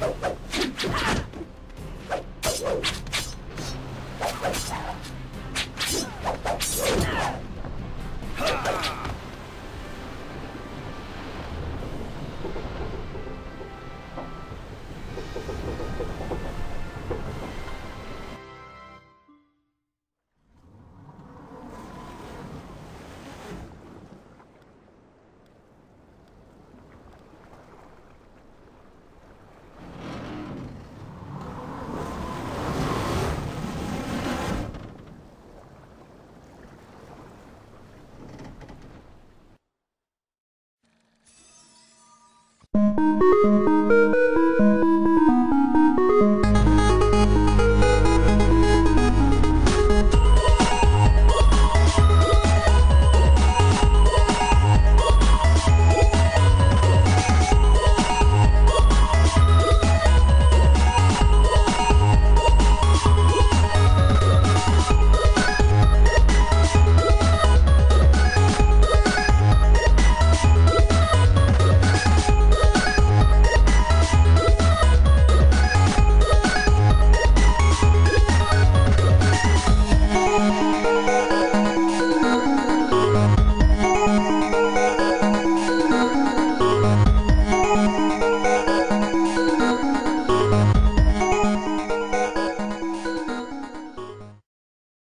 フッ!